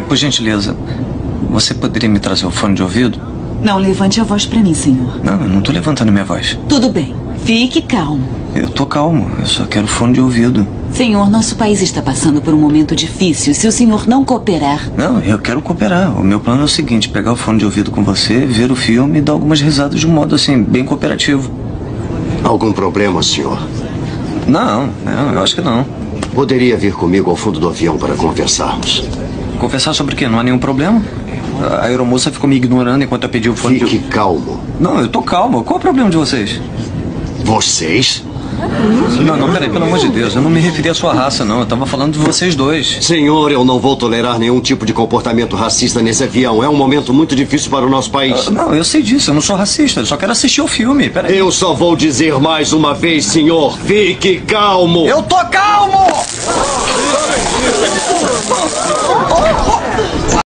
Por gentileza, você poderia me trazer o fone de ouvido? Não levante a voz pra mim, senhor. Não, eu não tô levantando minha voz. Tudo bem. Fique calmo. Eu tô calmo, eu só quero fone de ouvido. Senhor, nosso país está passando por um momento difícil. Se o senhor não cooperar. Não, eu quero cooperar. O meu plano é o seguinte: pegar o fone de ouvido com você, ver o filme e dar algumas risadas de um modo assim, bem cooperativo. Algum problema, senhor? Não, não, eu acho que não. Poderia vir comigo ao fundo do avião para conversarmos. Conversar sobre o quê? Não há nenhum problema? A aeromoça ficou me ignorando enquanto eu pedi o fone Fique de calmo. Não, eu tô calmo. Qual o problema de vocês? Vocês? Não, não, peraí, pelo amor de Deus. Eu não me referi à sua raça, não. Eu tava falando de vocês dois. Senhor, eu não vou tolerar nenhum tipo de comportamento racista nesse avião. É um momento muito difícil para o nosso país. Ah, Não, eu sei disso. Eu não sou racista. Eu só quero assistir o filme. Peraí. Eu só vou dizer mais uma vez, senhor. Fique calmo. Eu tô calmo!